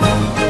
Música